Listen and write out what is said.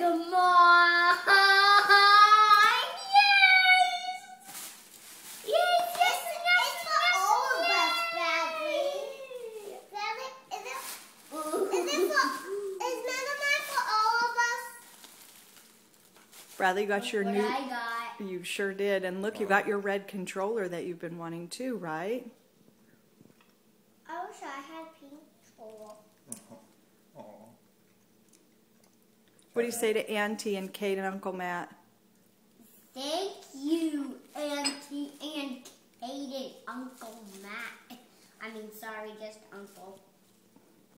Mega Mine! Yes! Yes, yes, it's for all of us, Bradley. Bradley, is it, is it for, is Mega Mine for all of us? Bradley, you got your what new... Got. You sure did. And look, you got your red controller that you've been wanting too, right? I wish I had pink controller. Hmm. What do you say to Auntie and Kate and Uncle Matt? Thank you, Auntie and Kate and Uncle Matt. I mean, sorry, just Uncle.